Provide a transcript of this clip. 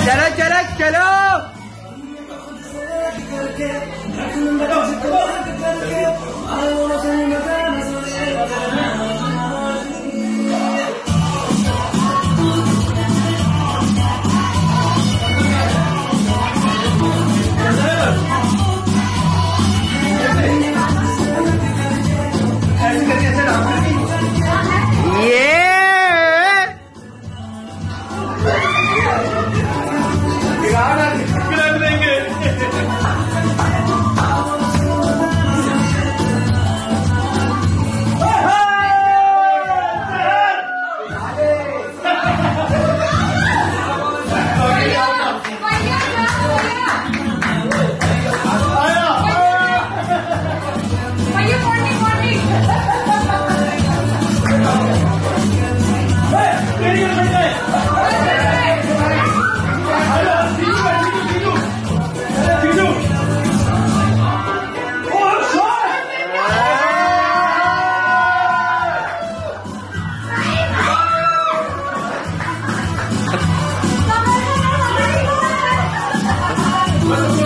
चलो चलो चलो Mama.